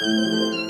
Música